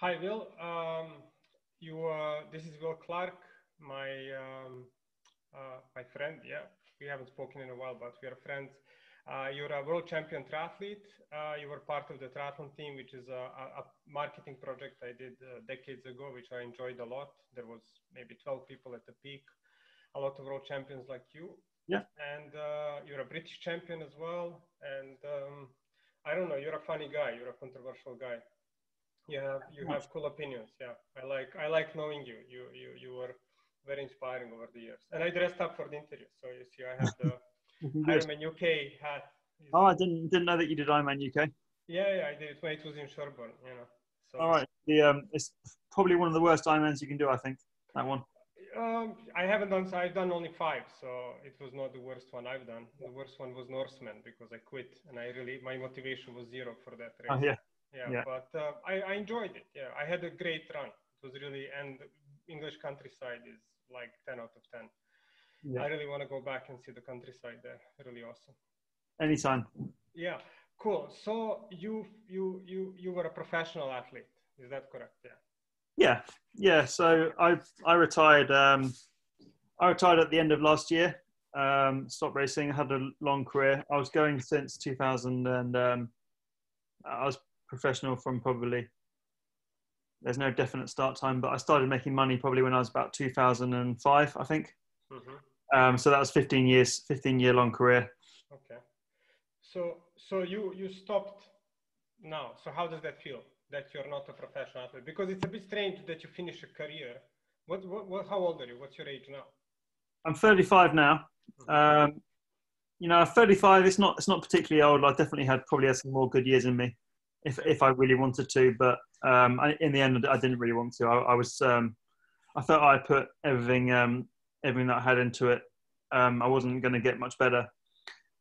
Hi, Will. Um, you, uh, this is Will Clarke, my um, uh, my friend. Yeah, we haven't spoken in a while, but we are friends. Uh, you're a world champion triathlete. Uh, you were part of the triathlon team, which is a, a marketing project I did uh, decades ago, which I enjoyed a lot. There was maybe 12 people at the peak, a lot of world champions like you. Yeah. And uh, you're a British champion as well. And um, I don't know, you're a funny guy. You're a controversial guy. You have you have cool opinions. Yeah, I like I like knowing you. You you you were very inspiring over the years. And I dressed up for the interview, so you see, I have the Ironman UK hat. Oh, I didn't didn't know that you did Ironman UK. Yeah, yeah, I did it when it was in Sherborne. You know. So, All right. The um, it's probably one of the worst Ironmans you can do. I think that one. Um, I haven't done. I've done only five, so it was not the worst one I've done. The worst one was Norseman because I quit, and I really my motivation was zero for that race. Oh yeah. Yeah, yeah. but uh, I, I enjoyed it. Yeah, I had a great run. It was really and English countryside is like 10 out of 10. Yeah. I really want to go back and see the countryside there. Really awesome. Anytime. Yeah, cool. So you you you you were a professional athlete, is that correct? Yeah. Yeah, yeah. So I I retired. Um, I retired at the end of last year. Um, stopped racing. Had a long career. I was going since 2000, and um, I was professional from probably there's no definite start time, but I started making money probably when I was about 2005, I think. Mm-hmm. Um, so that was 15 years, 15 year long career. Okay. So, so you, you stopped now. So how does that feel that you're not a professional athlete? Because it's a bit strange that you finish a career. What, what, what how old are you? What's your age now? I'm 35 now. Mm-hmm. Um, you know, 35. It's not. It's not particularly old. I definitely had probably had some more good years in me, if if I really wanted to. But um, I, in the end, I didn't really want to. I, I was, um, I thought I put everything, um, everything that I had into it. Um, I wasn't going to get much better.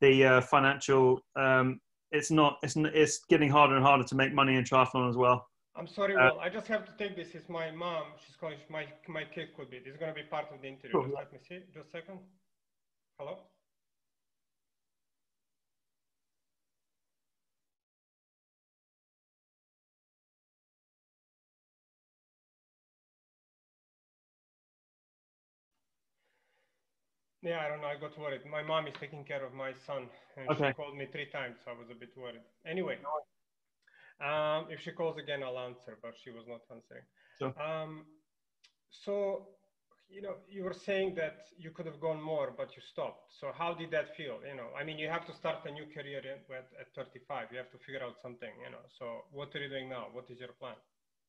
The uh, financial, um, it's not, it's, it's getting harder and harder to make money in triathlon as well. I'm sorry, uh, Will. I just have to take this. It's my mom. She's calling. My my kid could be. This is going to be part of the interview. Cool. Just let me see. Just a second. Hello. Yeah, I don't know. I got worried. My mom is taking care of my son, and okay. she called me three times. So I was a bit worried. Anyway, um, if she calls again, I'll answer, but she was not answering. Sure. Um, so, you know, you were saying that you could have gone more, but you stopped. So how did that feel? You know, I mean, you have to start a new career at, at 35. You have to figure out something, you know. So what are you doing now? What is your plan?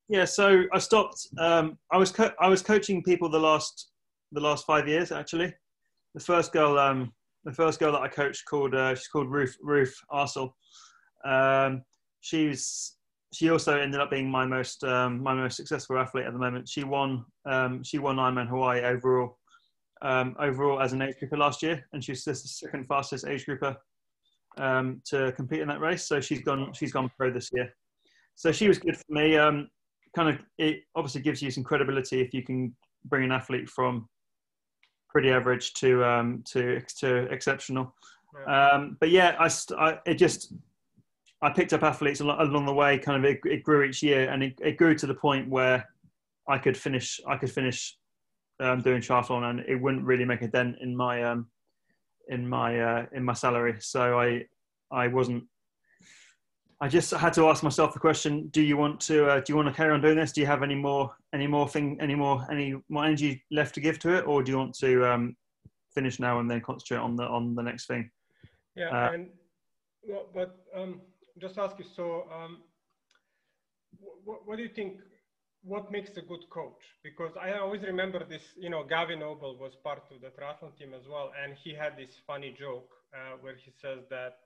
Yeah, so I stopped. Um, I was co- I was coaching people the last the last five years actually the first girl, um, the first girl that I coached called uh, she's called Ruth Ruth Astle. Um, she's she also ended up being my most um, my most successful athlete at the moment. She won um, she won Ironman Hawaii overall um, overall as an age grouper last year, and she's the second fastest age grouper um, to compete in that race. So she's gone she's gone pro this year. So she was good for me. Um, kind of it obviously gives you some credibility if you can bring an athlete from pretty average to um, to to exceptional. Um, but yeah, I, I, it just I picked up athletes along the way. Kind of it, it grew each year, and it, it, grew to the point where I could finish. I could finish um, doing triathlon, and it wouldn't really make a dent in my um, in my uh, in my salary. So I I wasn't I just had to ask myself the question: Do you want to? Uh, do you want to carry on doing this? Do you have any more, any more thing, any more, any more energy left to give to it, or do you want to um, finish now and then concentrate on the on the next thing? Yeah, uh, and well, but um, just ask you. So, um, what, what do you think? What makes a good coach? Because I always remember this. You know, Gavin Noble was part of the triathlon team as well, and he had this funny joke uh, where he says that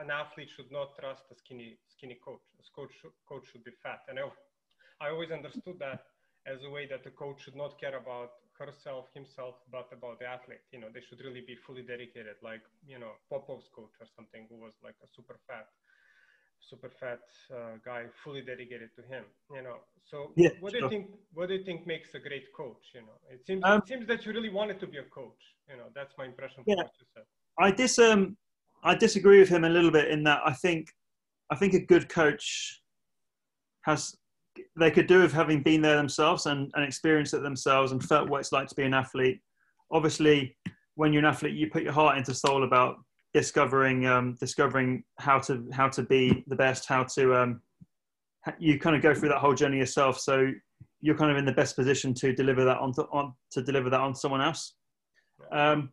an athlete should not trust a skinny skinny coach. A coach coach should be fat, and I, I always understood that as a way that the coach should not care about herself, himself, but about the athlete. You know, they should really be fully dedicated, like you know Popov's coach or something, who was like a super fat, super fat uh, guy, fully dedicated to him. You know, so yeah, what do you think? What do you think makes a great coach? You know, it seems um, it seems that you really wanted to be a coach. You know, that's my impression from yeah. what you said. I dis um I disagree with him a little bit in that I think I think a good coach has they could do with having been there themselves and, and experienced it themselves and felt what it's like to be an athlete. Obviously, when you're an athlete, you put your heart into soul about discovering um, discovering how to how to be the best, how to um, you kind of go through that whole journey yourself. So you're kind of in the best position to deliver that on to, on to deliver that on someone else. Um,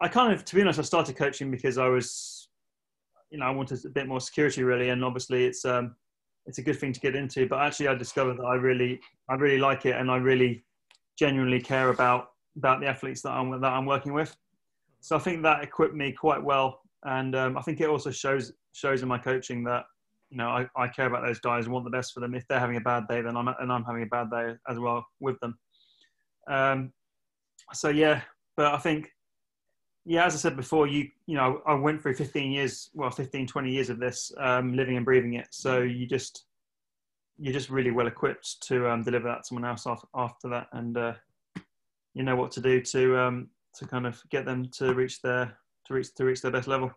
I kind of, to be honest, I started coaching because I was, you know, I wanted a bit more security really, and obviously it's um, it's a good thing to get into. But actually, I discovered that I really, I really like it, and I really genuinely care about about the athletes that I'm that I'm working with. So I think that equipped me quite well, and um, I think it also shows shows in my coaching that you know I, I care about those guys and want the best for them. If they're having a bad day, then I'm and I'm having a bad day as well with them. Um, so yeah, but I think yeah, as I said before, you you know I went through 15 years, well 15 20 years of this, um, living and breathing it. So you just you're just really well equipped to um, deliver that to someone else after that, and uh, you know what to do to um, to kind of get them to reach their to reach to reach their best level.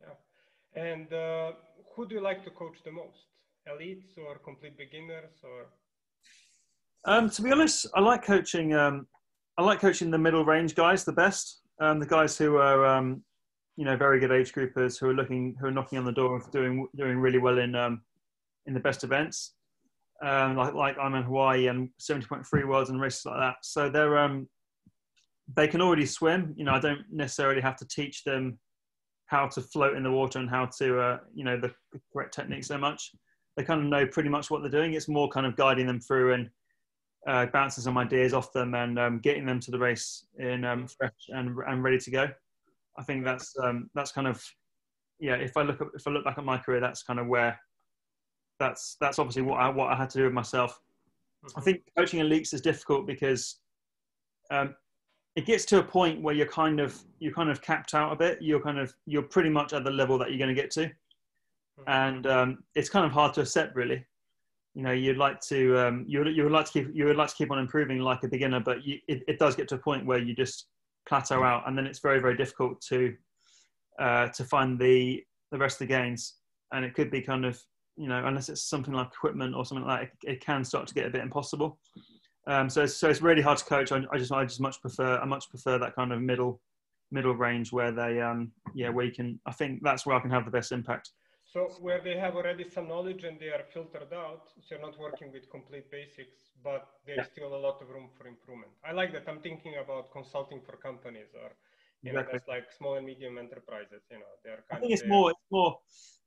Yeah, and uh, who do you like to coach the most? Elites or complete beginners or? Um, to be honest, I like coaching. Um, I like coaching the middle range guys the best um, the guys who are um, you know very good age groupers who are looking who are knocking on the door of doing doing really well in um, in the best events. Um, like like Ironman Hawaii and 70.3 worlds and races like that. So they're um they can already swim. You know I don't necessarily have to teach them how to float in the water and how to uh, you know the correct technique so much. They kind of know pretty much what they're doing. It's more kind of guiding them through and uh, bouncing some ideas off them and um, getting them to the race in um, fresh and, and ready to go. I think that's um, that's kind of yeah. If I look at, if I look back at my career, that's kind of where that's that's obviously what I what I had to do with myself. Mm-hmm. I think coaching elites is difficult because um, it gets to a point where you're kind of you're kind of capped out a bit. You're kind of you're pretty much at the level that you're going to get to, mm-hmm. and um, it's kind of hard to accept really you know you'd like to um, you would, you would like to keep you would like to keep on improving like a beginner but you, it, it does get to a point where you just plateau out and then it's very very difficult to uh, to find the the rest of the gains. And it could be kind of you know unless it's something like equipment or something like that it, it can start to get a bit impossible. Um, so so it's really hard to coach. I, I, just I just much prefer I much prefer that kind of middle middle range where they um yeah where you can I think that's where I can have the best impact so where they have already some knowledge and they are filtered out, so you're not working with complete basics, but there's yeah. still a lot of room for improvement. I like that. I'm thinking about consulting for companies or you exactly. know, that's like small and medium enterprises. You know, they're kind I think it's more. It's more.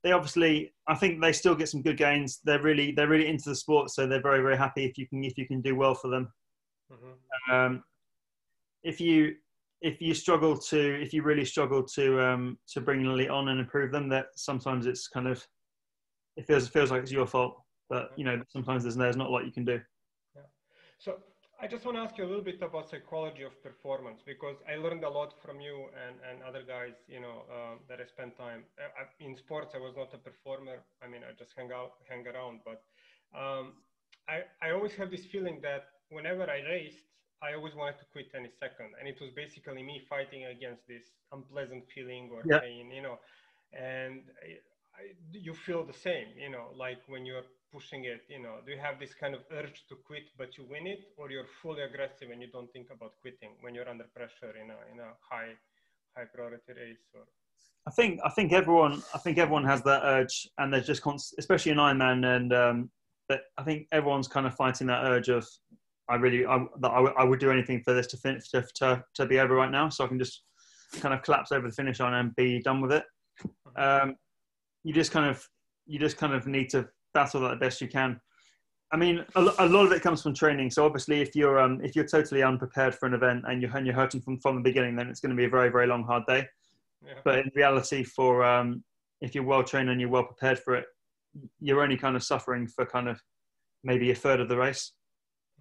They obviously, I think they still get some good gains. They're really, they're really into the sport, so they're very, very happy if you can, if you can do well for them. Mm-hmm. Um, if you if you struggle to if you really struggle to um to bring Lily on and improve them that sometimes it's kind of it feels it feels like it's your fault but you know sometimes there's there's not a lot you can do yeah. so I just want to ask you a little bit about psychology of performance because I learned a lot from you and, and other guys, you know, um, that I spent time I, in sports. I was not a performer. I mean, I just hang out, hang around. But um, I, I always have this feeling that whenever I raced, I always wanted to quit any second, and it was basically me fighting against this unpleasant feeling or yeah. pain, you know. And I, I, you feel the same, you know, like when you're pushing it, you know. Do you have this kind of urge to quit, but you win it, or you're fully aggressive and you don't think about quitting when you're under pressure in a in a high high priority race? Or I think I think everyone I think everyone has that urge, and there's just const- especially in Ironman, and um, I think everyone's kind of fighting that urge of I really I, I, I would do anything for this to finish to, to, to be over right now, so I can just kind of collapse over the finish line and be done with it. Um, you just kind of you just kind of need to battle that the best you can. I mean, a, a, lot of it comes from training. So obviously, if you're um, if you're totally unprepared for an event and you're and you're hurting from from the beginning, then it's going to be a very very long hard day. Yeah. But in reality, for um, if you're well trained and you're well prepared for it, you're only kind of suffering for kind of maybe a third of the race.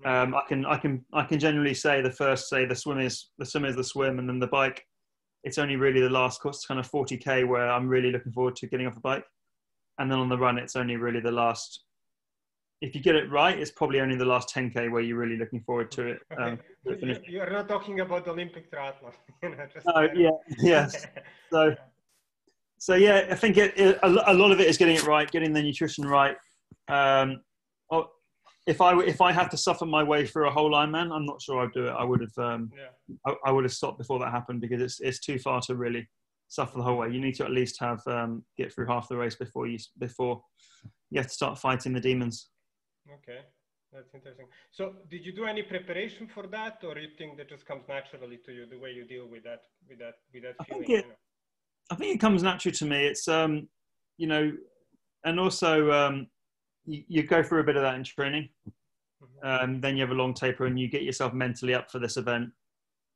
Um, I can I can I can generally say the first say the swim is the swim is the swim and then the bike. It's only really the last course, kind of 40k where I'm really looking forward to getting off the bike, and then on the run it's only really the last. If you get it right, it's probably only the last 10k where you're really looking forward to it. Um, okay. you're not talking about the Olympic triathlon. no, yeah, yes. So, so yeah, I think it, it, a lot of it is getting it right, getting the nutrition right. Um, if I if I had to suffer my way through a whole Ironman, I'm not sure I'd do it. I would have um, yeah. I, I, would have stopped before that happened because it's it's too far to really suffer the whole way. You need to at least have um, get through half the race before you before you have to start fighting the demons. Okay, that's interesting. So, did you do any preparation for that, or you think that just comes naturally to you the way you deal with that with that with that feeling? I think it, you know? I think it comes naturally to me. It's um, you know, and also um, you, you go through a bit of that in training. Mm-hmm. Um, then you have a long taper and you get yourself mentally up for this event.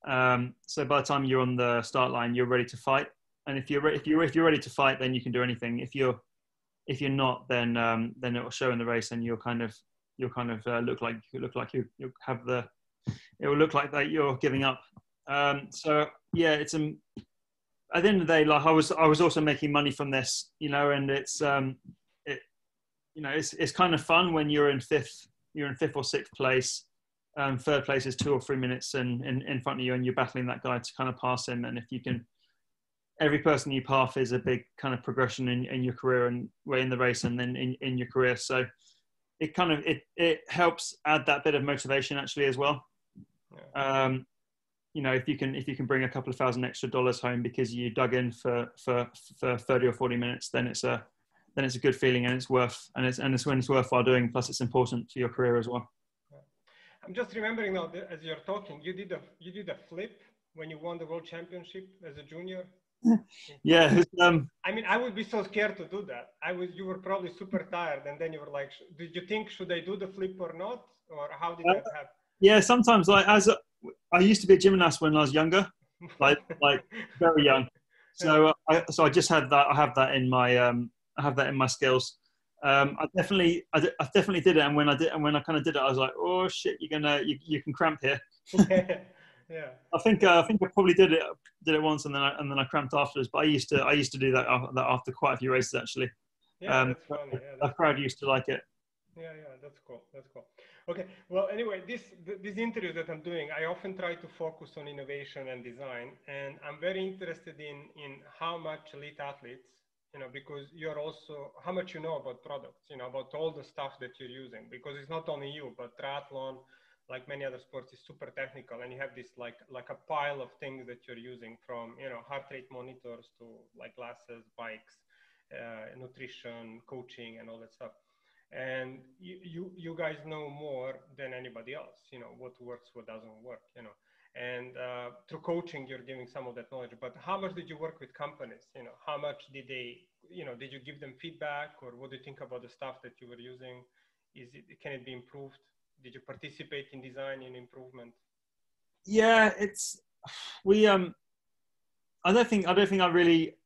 Um, so by the time you're on the start line, you're ready to fight. And if you're re- if you're if you're ready to fight, then you can do anything. If you're if you're not, then um, then it will show in the race, and you'll kind of you'll kind of uh, look like you look like you you have the it will look like that you're giving up. Um, so yeah, it's um, at the end of the day, like I was I was also making money from this, you know, and it's um, you know, it's it's kind of fun when you're in fifth, you're in fifth or sixth place. Um, third place is two or three minutes in, in, in front of you, and you're battling that guy to kind of pass him. And if you can, every person you pass is a big kind of progression in, in your career and way in the race, and then in, in your career. So it kind of it it helps add that bit of motivation actually as well. Um, you know, if you can if you can bring a couple of thousand extra dollars home because you dug in for for for 30 or 40 minutes, then it's a then it's a good feeling and it's worth and it's and it's when it's worthwhile doing. Plus, it's important for your career as well. I'm just remembering now as you're talking, you did a you did a flip when you won the world championship as a junior. yeah. Um, I mean, I would be so scared to do that. I was. You were probably super tired, and then you were like, "Did you think should I do the flip or not, or how did uh, that happen?" Yeah, sometimes like as a, I used to be a gymnast when I was younger, like like very young. So I so I just had that. I have that in my um I have that in my skills. Um, I definitely, I, I, definitely did it. And when I did, and when I kind of did it, I was like, oh shit, you're gonna, you, you can cramp here. yeah. I think, uh, I think I probably did it, did it once, and then I, and then I cramped afterwards. But I used to, I used to do that, that after quite a few races actually. Yeah, um, that's. Yeah, the crowd used to like it. Yeah, yeah, that's cool. That's cool. Okay. Well, anyway, this this interview that I'm doing, I often try to focus on innovation and design, and I'm very interested in in how much elite athletes you know, because you're also how much you know about products, you know, about all the stuff that you're using, because it's not only you, but triathlon, like many other sports, is super technical, and you have this like like a pile of things that you're using, from you know heart rate monitors to like glasses, bikes, uh, nutrition, coaching, and all that stuff. And you, you you guys know more than anybody else, you know, what works, what doesn't work, you know and uh, through coaching you're giving some of that knowledge. But how much did you work with companies? You know how much did they you know did you give them feedback or what do you think about the stuff that you were using? Is it can it be improved? Did you participate in design in improvement? Yeah it's we um i don't think i don't think i really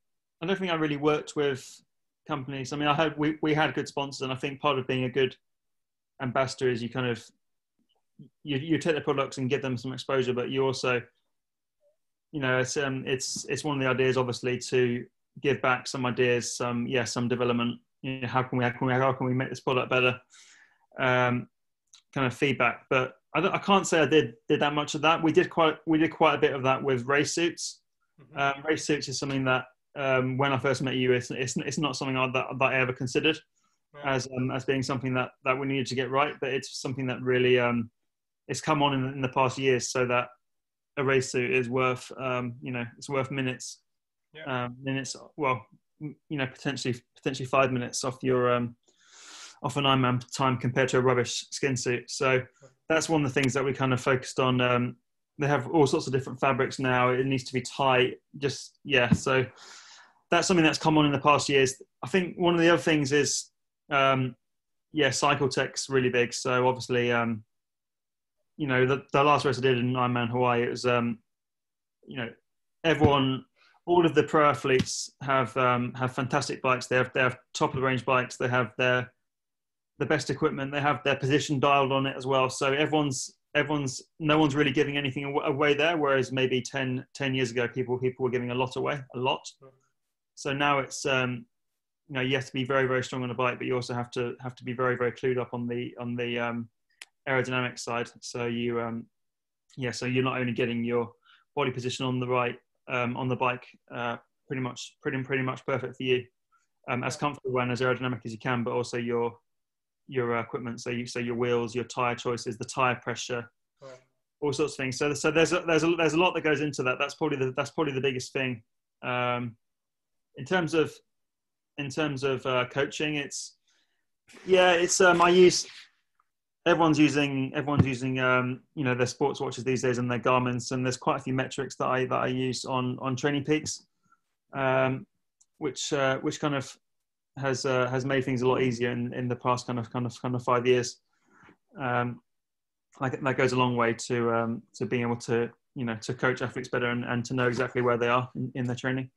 i don't think i really worked with companies. I mean i had we, we had good sponsors and i think part of being a good ambassador is you kind of you, you take the products and give them some exposure, but you also, you know, it's um, it's it's one of the ideas, obviously, to give back some ideas, some yeah, some development. You know, how can we how can we how can we make this product better? Um, kind of feedback, but I, I can't say I did did that much of that. We did quite we did quite a bit of that with race suits. Mm-hmm. Um, race suits is something that um, when I first met you, it's it's, it's not something I, that, that I ever considered as um, as being something that that we needed to get right, but it's something that really um, it's come on in, in the past years so that a race suit is worth um, you know it's worth minutes. Yeah. um, minutes well you know potentially potentially five minutes off your um, off an Ironman time compared to a rubbish skin suit. So that's one of the things that we kind of focused on. Um, they have all sorts of different fabrics now. It needs to be tight just yeah. So that's something that's come on in the past years. I think one of the other things is um, yeah cycle tech's really big. So obviously um, you know, the, the last race I did in Ironman Hawaii, it was, um, you know, everyone, all of the pro athletes have um, have fantastic bikes. They have they have top of the range bikes. They have their the best equipment. They have their position dialed on it as well. So everyone's everyone's no one's really giving anything away there. Whereas maybe 10, 10 years ago, people people were giving a lot away, a lot. So now it's um, you know you have to be very very strong on a bike, but you also have to have to be very very clued up on the on the um, aerodynamic side. So you, um, yeah, so you're not only getting your body position on the right um, on the bike, uh, pretty much, pretty pretty much perfect for you, um, as comfortable and as aerodynamic as you can, but also your your equipment. So you so your wheels, your tire choices, the tire pressure, Right. all sorts of things. So so there's a, there's a, there's a lot that goes into that. That's probably the that's probably the biggest thing. Um, in terms of in terms of uh, coaching, it's yeah, it's um, I use everyone's using everyone's using um, you know their sports watches these days and their Garmins and there's quite a few metrics that I that I use on on Training Peaks, um, which uh, which kind of has uh, has made things a lot easier in, in the past kind of kind of kind of five years. Um, like that goes a long way to um, to being able to you know to coach athletes better and, and to know exactly where they are in, in their training.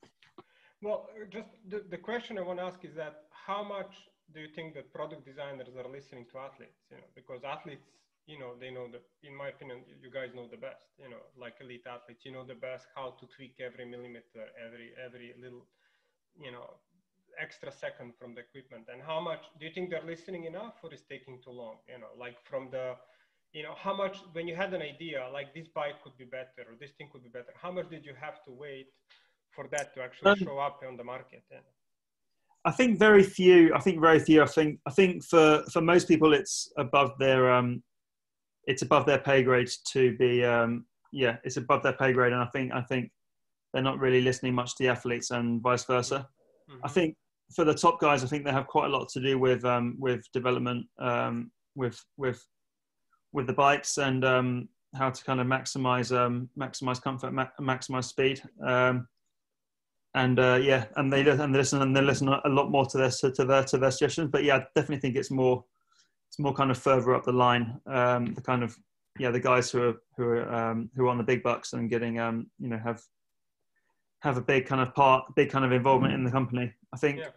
Well, just the, the question I want to ask is that how much do you think that product designers are listening to athletes? You know, because athletes, you know, they know the, in my opinion, you guys know the best. You know, like elite athletes, you know the best how to tweak every millimeter, every every little, you know, extra second from the equipment. And how much do you think they're listening enough, or is taking too long? You know, like from the you know how much when you had an idea like this bike could be better or this thing could be better how much did you have to wait for that to actually Um, show up on the market yeah. I think very few. I think very few. I think I think for for most people, it's above their um, it's above their pay grade to be um, yeah, it's above their pay grade, and I think I think they're not really listening much to the athletes and vice versa. I Mhm. think for the top guys, I think they have quite a lot to do with um, with development, um, with with with the bikes and um, how to kind of maximize um, maximize comfort, ma- maximize speed. Um, and uh, yeah, and they and they listen and they listen a lot more to their to their to their suggestions. But yeah, I definitely think it's more it's more kind of further up the line. Um, the kind of yeah, the guys who are who are um, who are on the big bucks and getting um, you know have have a big kind of part, big kind of involvement in the company. I think Yeah.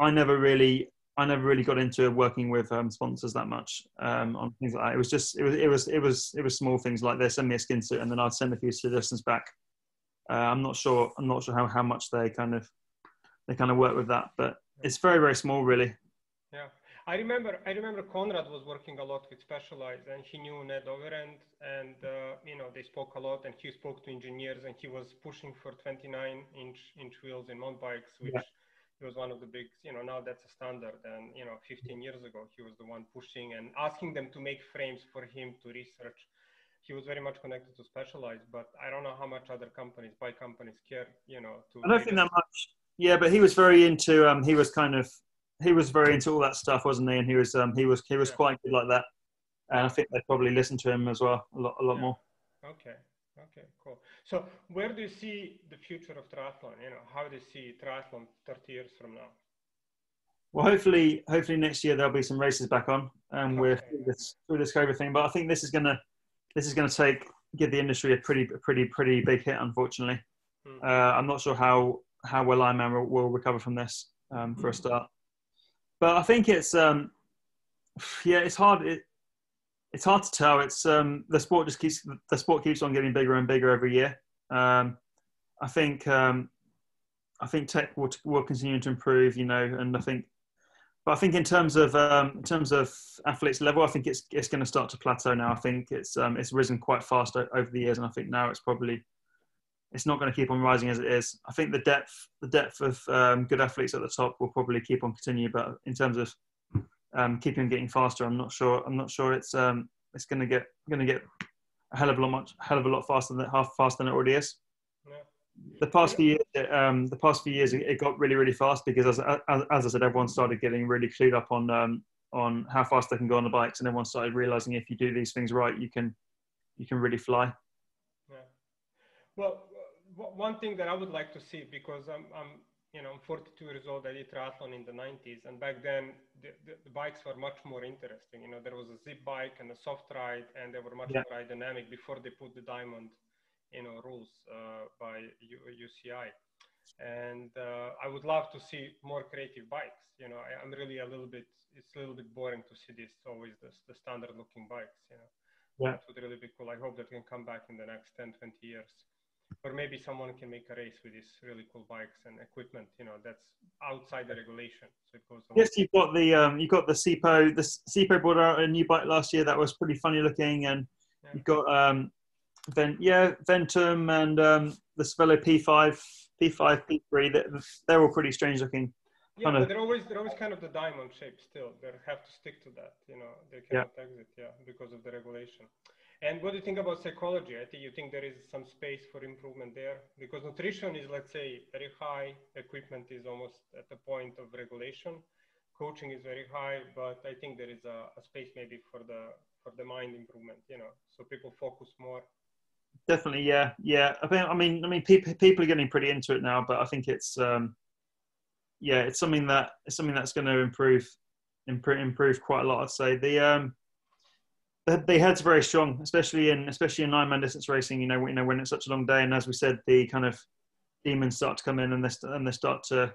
I never really I never really got into working with um, sponsors that much um, on things like that. It was just it was it was it was it was small things like they send me a skin suit and then I'd send a few suggestions back. Uh, I'm not sure I'm not sure how, how much they kind of they kind of work with that, but it's very very small really. Yeah, I remember. I remember Conrad was working a lot with Specialized, and he knew Ned Overend, and uh, you know they spoke a lot, and he spoke to engineers, and he was pushing for 29 inch inch wheels in mountain bikes, which Yeah. was one of the big. You know now that's a standard, and you know 15 years ago he was the one pushing and asking them to make frames for him to research. He was very much connected to Specialized, but I don't know how much other companies, bike companies, care. You know, to I don't think that much. Yeah, but he was very into um, he was kind of he was very into all that stuff, wasn't he? And he was um, he was he was Yeah. quite good like that. And I think they probably listened to him as well a lot a lot Yeah. more. Okay. Okay. Cool. So, where do you see the future of triathlon? You know, how do you see triathlon 30 years from now? Well, hopefully, hopefully next year there'll be some races back on, and we're through this, through this COVID thing. But I think this is gonna this is gonna take give the industry a pretty pretty pretty big hit. Unfortunately, Hmm. uh, I'm not sure how how well Ironman will, will recover from this um, for a start. But I think it's um, yeah, it's hard. It, it's hard to tell. It's um, the sport just keeps the sport keeps on getting bigger and bigger every year. Um, I think um, I think tech will, will continue to improve, you know, and I think, but I think in terms of um, in terms of athletes level, I think it's it's going to start to plateau now. I think it's um, it's risen quite fast over the years, and I think now it's probably it's not going to keep on rising as it is. I think the depth the depth of um, good athletes at the top will probably keep on continuing, but in terms of um, keeping getting faster, I'm not sure. I'm not sure it's um, it's going to get going to get a hell of a lot much hell of a lot faster than half faster than it already is. The past few years, it, um, the past few years, it got really, really fast because, as, as, as I said, everyone started getting really clued up on um, on how fast they can go on the bikes, and everyone started realizing if you do these things right, you can you can really fly. Yeah. Well, w- one thing that I would like to see because I'm, I'm you know, I'm 42 years old. I did triathlon in the 90s, and back then the, the, the bikes were much more interesting. You know, there was a Zipp bike and a soft ride, and they were much Yeah. more aerodynamic before they put the diamond, you know, rules uh, by U- UCI. And uh, I would love to see more creative bikes. You know, I, I'm really a little bit. It's a little bit boring to see this always the, the standard looking bikes. You know, Yeah. that would really be cool. I hope that can come back in the next 10, 20 years or maybe someone can make a race with these really cool bikes and equipment you know that's outside the regulation so it goes on Yes, you've got the um, you've got the CPO. The CPO brought out a new bike last year that was pretty funny looking, and Yeah. you've got um, Ven- yeah Ventum and um, the Cervélo P5, P5, P3. They're, they're all pretty strange looking Yeah, but they're always they're always kind of the diamond shape still. They have to stick to that. You know, they cannot yeah. exit. Yeah, because of the regulation. And what do you think about psychology? I think you think there is some space for improvement there because nutrition is, let's say, very high. Equipment is almost at the point of regulation. Coaching is very high, but I think there is a, a space maybe for the for the mind improvement. You know, so people focus more. Definitely, yeah, yeah. I mean, I mean, I mean, people people are getting pretty into it now, but I think it's um, yeah, it's something that it's something that's going to improve improve improve quite a lot. I'd say the um the, the head's are very strong, especially in especially in Ironman distance racing. You know, you know when it's such a long day, and as we said, the kind of demons start to come in and they and they start to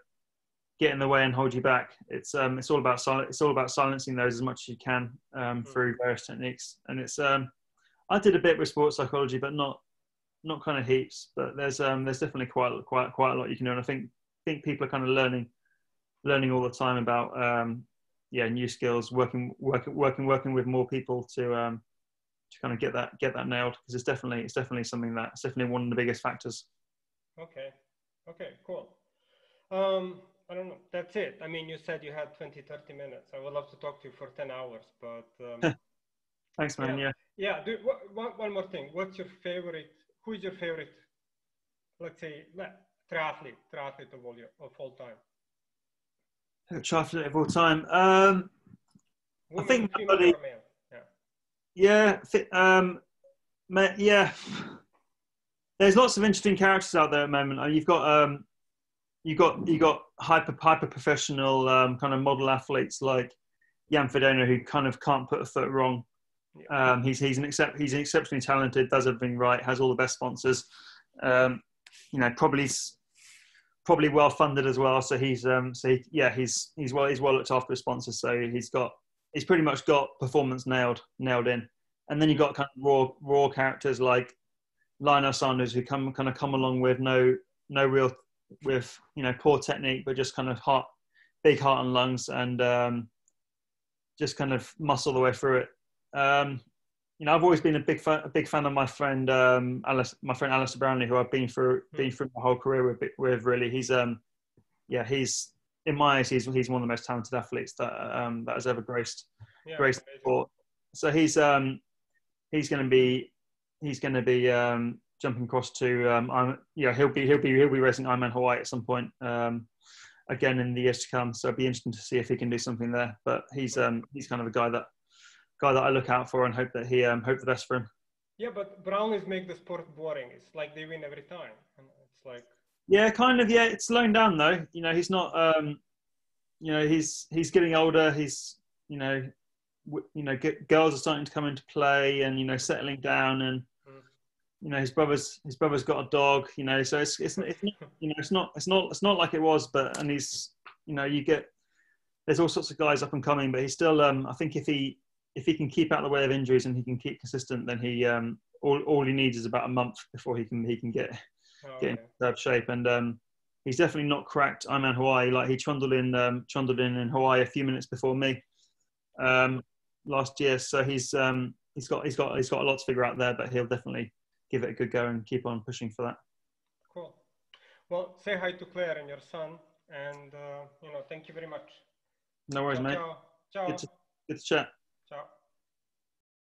get in the way and hold you back. It's um it's all about sil- it's all about silencing those as much as you can um, mm. through various techniques. And it's um I did a bit with sports psychology, but not not kind of heaps. But there's um there's definitely quite quite quite a lot you can do, and I think think people are kind of learning learning all the time about um yeah new skills working working working working with more people to um to kind of get that get that nailed because it's definitely it's definitely something that it's definitely one of the biggest factors. Okay. Okay cool. Um i don't know. That's it. I mean you said you had 20 30 minutes. I would love to talk to you for 10 hours but um, thanks man. yeah. Yeah, yeah do, one, one more thing what's your favorite who is your favorite let's say triathlete triathlete of all, your, of all time triathlete of all time. Um, I think nobody, yeah, yeah, um, yeah. There's lots of interesting characters out there at the moment. You've got um, you got you got hyper hyper professional um, kind of model athletes like Jan Frodeno who kind of can't put a foot wrong. Um, he's he's an except he's exceptionally talented, does everything right, has all the best sponsors. Um, you know, probably probably well funded as well. So he's um, so he, yeah, he's he's well he's well looked after his sponsors. So he's got he's pretty much got performance nailed nailed in. And then you've got kind of raw raw characters like Lionel Sanders who come kind of come along with no no real with you know poor technique, but just kind of heart big heart and lungs and um, just kind of muscle the way through it. Um, you know, I've always been a big fan, a big fan of my friend um, Alice, my friend Alistair Brownlee, who I've been through hmm. been through my whole career with. With really, he's um, yeah, he's in my eyes, he's he's one of the most talented athletes that um, that has ever graced yeah, graced the sport. So he's um, he's going to be he's going to be um, jumping across to um, I'm, yeah, he'll be he'll be he'll be racing Ironman Hawaii at some point. Um, again in the years to come, so it'll be interesting to see if he can do something there. But he's um, he's kind of a guy that guy that I look out for and hope that he um, hope the best for him. Yeah, but Brownlees make the sport boring. It's like they win every time. It's like yeah, kind of. Yeah, it's slowing down though. You know, he's not. Um, you know, he's he's getting older. He's you know, w- you know, get, girls are starting to come into play and you know settling down and mm. you know his brother's his brother's got a dog. You know, so it's it's, it's not, you know it's not it's not it's not like it was. But and he's you know you get there's all sorts of guys up and coming, but he's still. Um, I think if he if he can keep out of the way of injuries and he can keep consistent, then he um, all, all he needs is about a month before he can he can get oh, get into shape. And um, he's definitely not cracked Ironman Hawaii. Like he trundled in um, trundled in in Hawaii a few minutes before me um, last year. So he's um, he's got he's got he's got a lot to figure out there, but he'll definitely give it a good go and keep on pushing for that. Cool. Well, say hi to Claire and your son, and uh, you know, thank you very much. No worries, ciao, mate. Ciao. Ciao. Good to, good to chat. Ciao.